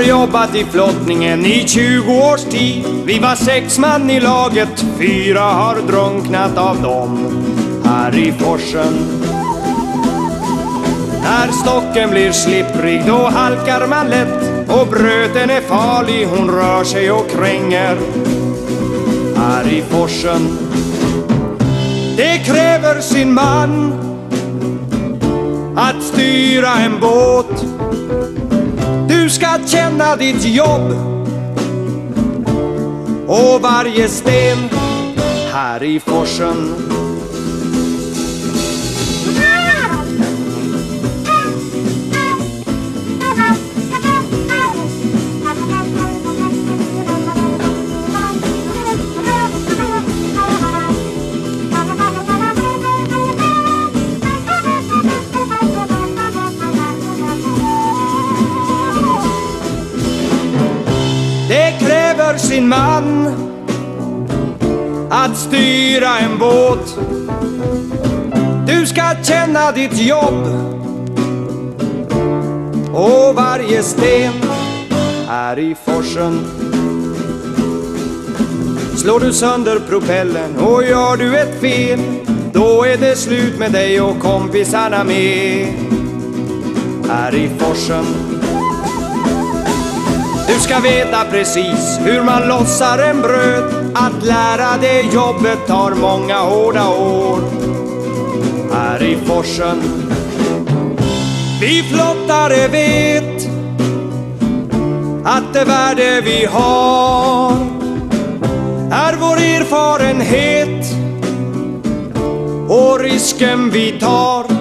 har jobbat i flottningen i 20 års tid. Vi var sex man i laget, fyra har drunknat av dem här i forsen. När stocken blir slipprig då halkar man lätt och bröten är farlig, hon rör sig och kränger här i forsen. Det kräver sin man att styra en båt att känna ditt jobb och varje sten här i forsen. Sin man att styra en båt. Du ska känna ditt jobb och varje sten här i forsen. Slår du sönder propellen och gör du ett fel då är det slut med dig och kompisarna med här i forsen. Du ska veta precis hur man lossar en bröd. Att lära det jobbet tar många hårda år. Här i forsen Vi flottare vet Att det värde vi har Är vår erfarenhet Och risken vi tar.